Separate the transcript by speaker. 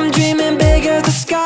Speaker 1: I'm dreaming bigger the sky